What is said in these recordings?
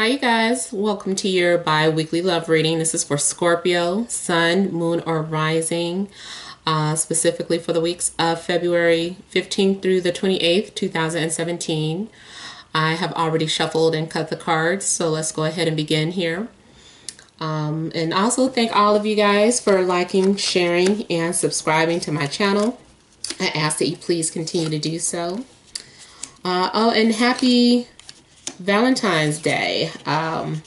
Hi, you guys. Welcome to your bi weekly love reading. This is for Scorpio, Sun, Moon, or Rising, uh, specifically for the weeks of February 15th through the 28th, 2017. I have already shuffled and cut the cards, so let's go ahead and begin here. Um, and also thank all of you guys for liking, sharing, and subscribing to my channel. I ask that you please continue to do so. Uh, oh, and happy Valentine's Day. Um,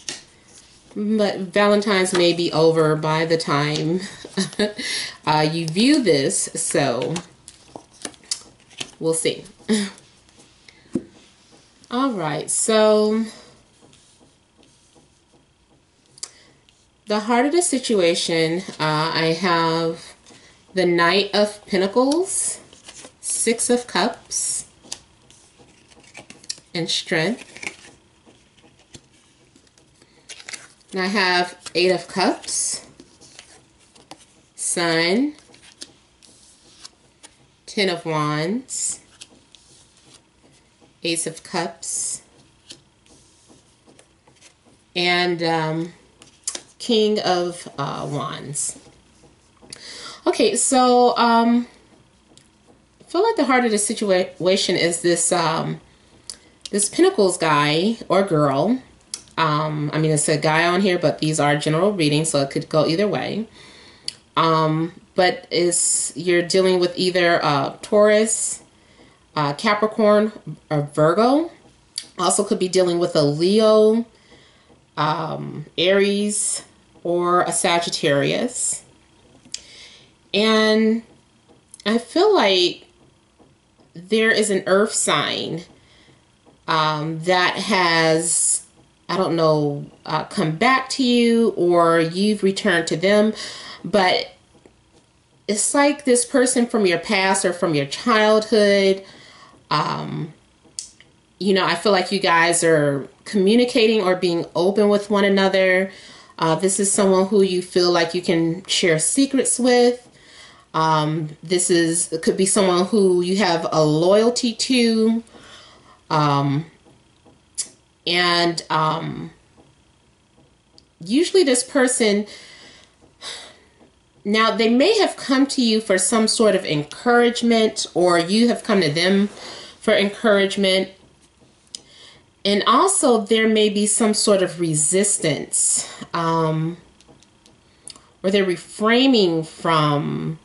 but Valentine's may be over by the time uh, you view this, so we'll see. All right, so the heart of the situation, uh, I have the Knight of Pentacles, Six of Cups, and Strength. And I have Eight of Cups, Sun, Ten of Wands, Ace of Cups, and um, King of uh, Wands. Okay, so um, I feel like the heart of the situation is this um, this Pentacles guy or girl um, I mean, it's a guy on here, but these are general readings, so it could go either way. Um, but is you're dealing with either uh, Taurus, uh, Capricorn, or Virgo. Also could be dealing with a Leo, um, Aries, or a Sagittarius. And I feel like there is an earth sign um, that has I don't know, uh, come back to you or you've returned to them. But it's like this person from your past or from your childhood. Um, you know, I feel like you guys are communicating or being open with one another. Uh, this is someone who you feel like you can share secrets with. Um, this is could be someone who you have a loyalty to. Um, and um, usually this person, now they may have come to you for some sort of encouragement or you have come to them for encouragement. And also there may be some sort of resistance um, or they're refraining from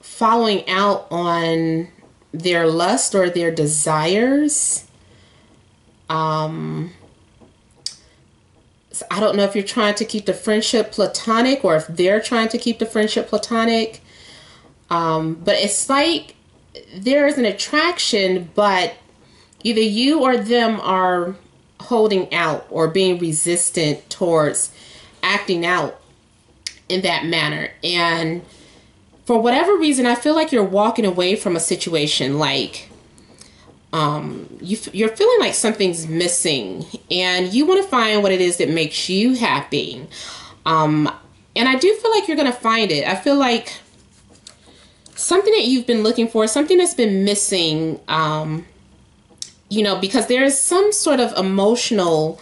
following out on their lust or their desires um, I don't know if you're trying to keep the friendship platonic or if they're trying to keep the friendship platonic. Um, but it's like there is an attraction, but either you or them are holding out or being resistant towards acting out in that manner. And for whatever reason, I feel like you're walking away from a situation like um, you, you're feeling like something's missing and you want to find what it is that makes you happy. Um, and I do feel like you're going to find it. I feel like something that you've been looking for, something that's been missing, um, you know, because there is some sort of emotional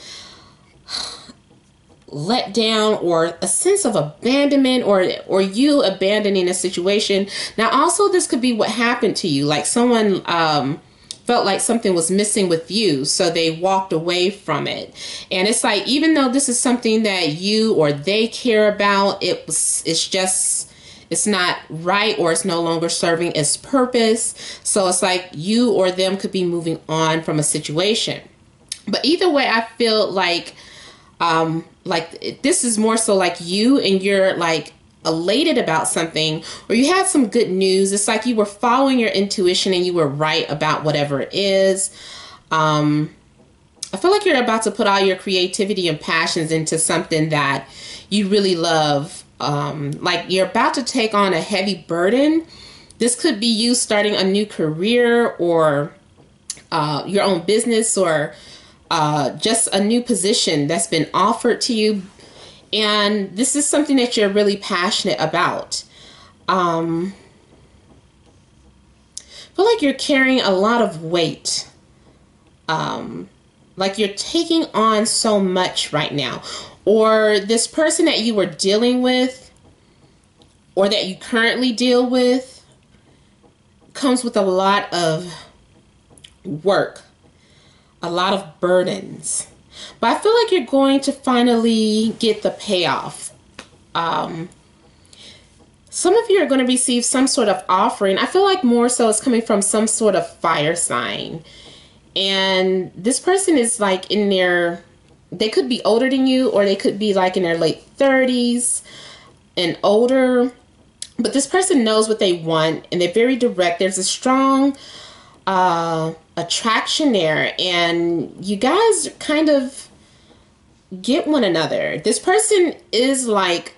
let down or a sense of abandonment or or you abandoning a situation now also this could be what happened to you like someone um felt like something was missing with you so they walked away from it. And it's like even though this is something that you or they care about it was it's just it's not right or it's no longer serving its purpose. So it's like you or them could be moving on from a situation. But either way i feel like um like this is more so like you and you're like elated about something or you had some good news. It's like you were following your intuition and you were right about whatever it is. Um, I feel like you're about to put all your creativity and passions into something that you really love. Um, like you're about to take on a heavy burden. This could be you starting a new career or uh, your own business or uh, just a new position that's been offered to you and this is something that you're really passionate about. Um, feel like you're carrying a lot of weight. Um, like you're taking on so much right now. Or this person that you were dealing with or that you currently deal with comes with a lot of work, a lot of burdens. But I feel like you're going to finally get the payoff. Um, some of you are going to receive some sort of offering. I feel like more so it's coming from some sort of fire sign. And this person is like in their, they could be older than you or they could be like in their late 30s and older. But this person knows what they want and they're very direct. There's a strong uh, attraction there. And you guys kind of get one another. This person is like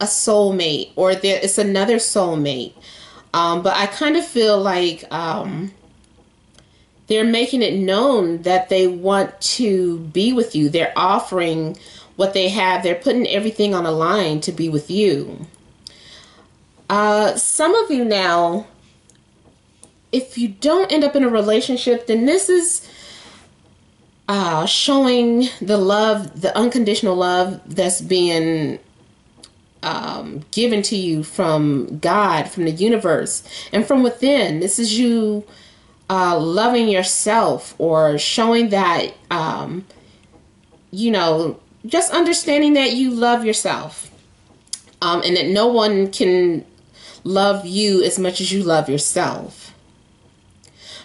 a soulmate or there it's another soulmate. Um, but I kind of feel like um, they're making it known that they want to be with you. They're offering what they have. They're putting everything on a line to be with you. Uh, some of you now, if you don't end up in a relationship, then this is uh, showing the love, the unconditional love that's being um, given to you from God, from the universe, and from within. This is you uh, loving yourself or showing that, um, you know, just understanding that you love yourself um, and that no one can love you as much as you love yourself.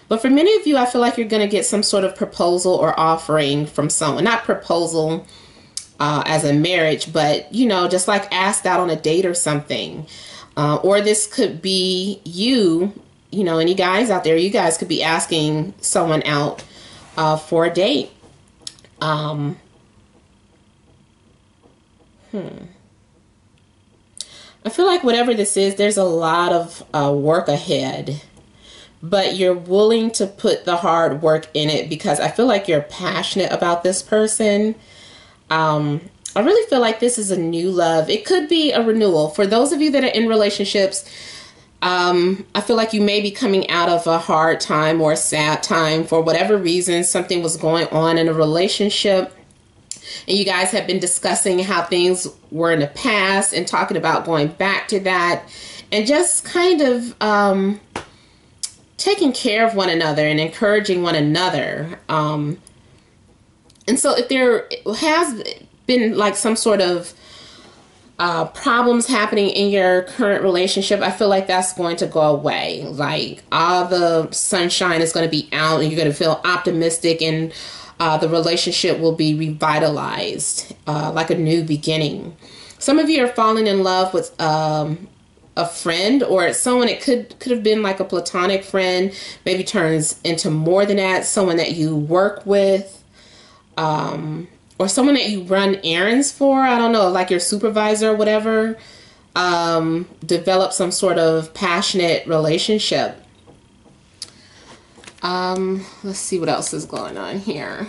But for many of you, I feel like you're going to get some sort of proposal or offering from someone. Not proposal uh, as a marriage, but you know, just like asked out on a date or something. Uh, or this could be you, you know, any guys out there, you guys could be asking someone out uh, for a date. Um, hmm. I feel like whatever this is, there's a lot of uh, work ahead, but you're willing to put the hard work in it because I feel like you're passionate about this person um, I really feel like this is a new love. It could be a renewal. For those of you that are in relationships, um, I feel like you may be coming out of a hard time or a sad time for whatever reason. Something was going on in a relationship. And you guys have been discussing how things were in the past and talking about going back to that. And just kind of um, taking care of one another and encouraging one another. Um, and so if there has been like some sort of uh, problems happening in your current relationship, I feel like that's going to go away. Like all the sunshine is going to be out and you're going to feel optimistic and uh, the relationship will be revitalized uh, like a new beginning. Some of you are falling in love with um, a friend or someone it could could have been like a platonic friend maybe turns into more than that someone that you work with um, or someone that you run errands for, I don't know, like your supervisor or whatever, um, develop some sort of passionate relationship. Um, let's see what else is going on here.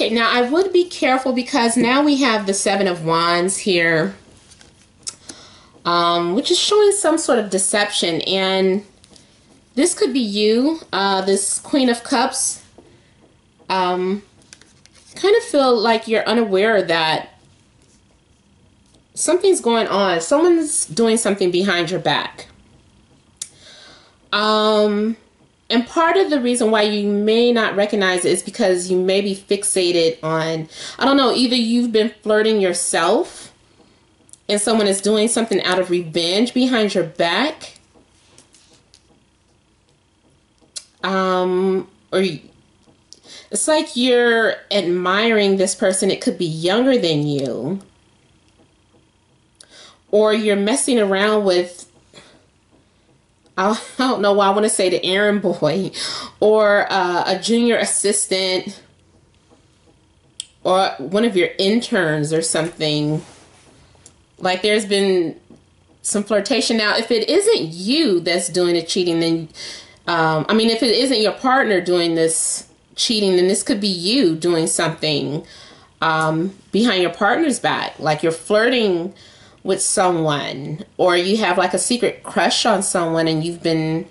Okay, now I would be careful because now we have the Seven of Wands here, um, which is showing some sort of deception. And this could be you, uh, this Queen of Cups. Um, kind of feel like you're unaware that something's going on. Someone's doing something behind your back. Um, and part of the reason why you may not recognize it is because you may be fixated on, I don't know, either you've been flirting yourself and someone is doing something out of revenge behind your back. Um, or it's like you're admiring this person. It could be younger than you. Or you're messing around with I don't know why I want to say the errand boy or uh, a junior assistant or one of your interns or something. Like there's been some flirtation. Now, if it isn't you that's doing the cheating, then, um, I mean, if it isn't your partner doing this cheating, then this could be you doing something um, behind your partner's back, like you're flirting with someone, or you have like a secret crush on someone, and you've been,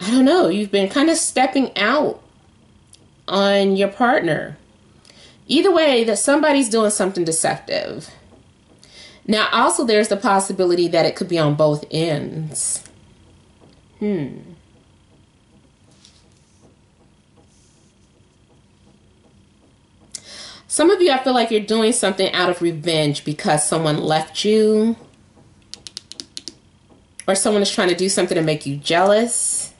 I don't know, you've been kind of stepping out on your partner. Either way, that somebody's doing something deceptive. Now, also, there's the possibility that it could be on both ends. Hmm. Some of you, I feel like you're doing something out of revenge because someone left you or someone is trying to do something to make you jealous.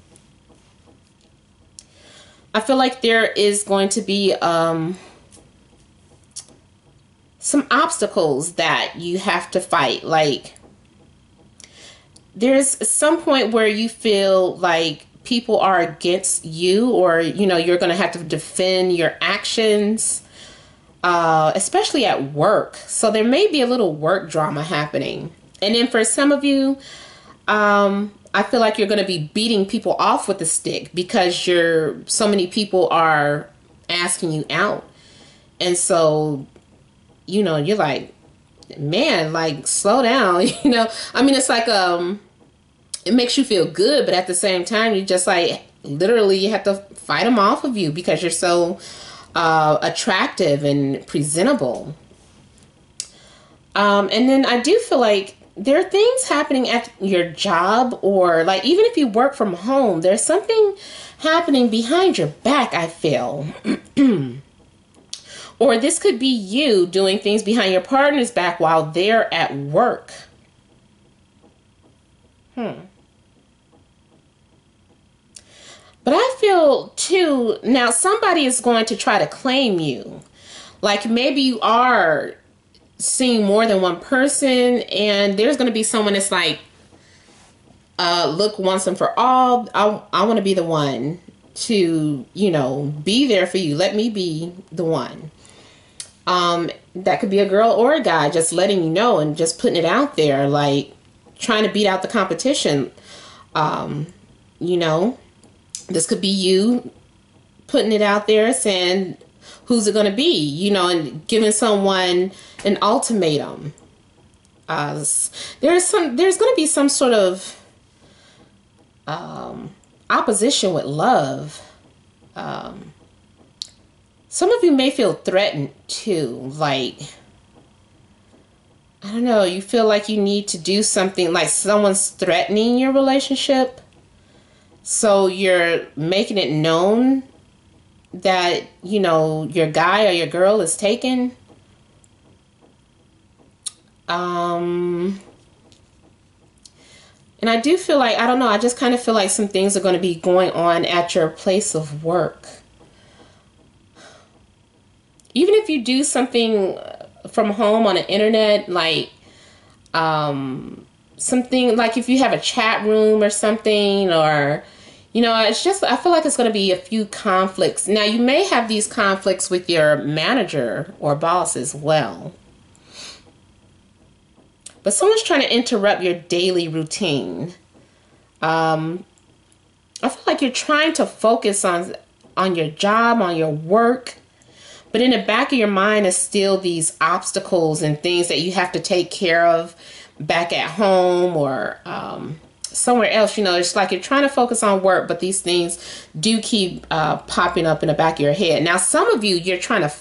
I feel like there is going to be um, some obstacles that you have to fight. Like, there's some point where you feel like people are against you, or you know, you're going to have to defend your actions uh, especially at work. So there may be a little work drama happening. And then for some of you, um, I feel like you're going to be beating people off with a stick because you're so many people are asking you out. And so, you know, you're like, man, like slow down, you know. I mean, it's like um it makes you feel good, but at the same time, you just like literally you have to fight them off of you because you're so uh, attractive and presentable. Um, and then I do feel like there are things happening at your job, or like even if you work from home, there's something happening behind your back, I feel. or this could be you doing things behind your partner's back while they're at work. Hmm. But I feel too, now somebody is going to try to claim you. Like maybe you are seeing more than one person, and there's going to be someone that's like, uh, look once and for all, I, I want to be the one to, you know, be there for you. Let me be the one. Um, that could be a girl or a guy just letting you know and just putting it out there, like trying to beat out the competition. Um, you know, this could be you putting it out there saying who's it going to be, you know, and giving someone an ultimatum. Uh, there's some there's going to be some sort of um, opposition with love. Um, some of you may feel threatened too, like I don't know, you feel like you need to do something like someone's threatening your relationship so you're making it known that, you know, your guy or your girl is taken. Um, and I do feel like, I don't know, I just kind of feel like some things are going to be going on at your place of work. Even if you do something from home on the internet, like um, something like if you have a chat room or something, or you know, it's just, I feel like it's going to be a few conflicts. Now, you may have these conflicts with your manager or boss as well. But someone's trying to interrupt your daily routine. Um, I feel like you're trying to focus on on your job, on your work, but in the back of your mind is still these obstacles and things that you have to take care of back at home or um, somewhere else. You know, it's like you're trying to focus on work, but these things do keep uh, popping up in the back of your head. Now, some of you, you're trying to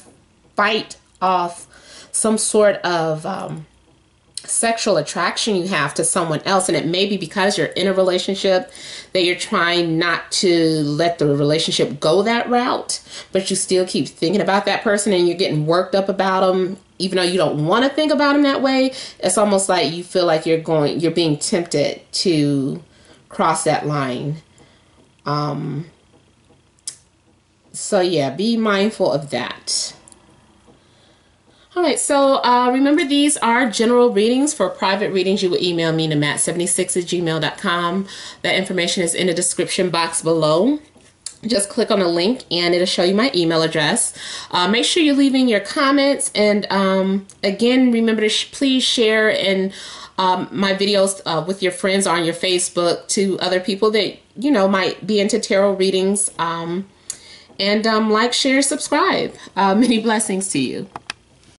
fight off some sort of um, sexual attraction you have to someone else and it may be because you're in a relationship that you're trying not to let the relationship go that route but you still keep thinking about that person and you're getting worked up about them even though you don't want to think about them that way it's almost like you feel like you're going you're being tempted to cross that line. Um so yeah be mindful of that all right, so uh, remember these are general readings. For private readings, you will email me to nimat76 at gmail.com. That information is in the description box below. Just click on the link and it'll show you my email address. Uh, make sure you're leaving your comments. And um, again, remember to sh please share and um, my videos uh, with your friends on your Facebook to other people that, you know, might be into tarot readings. Um, And um, like, share, subscribe. Uh, many blessings to you.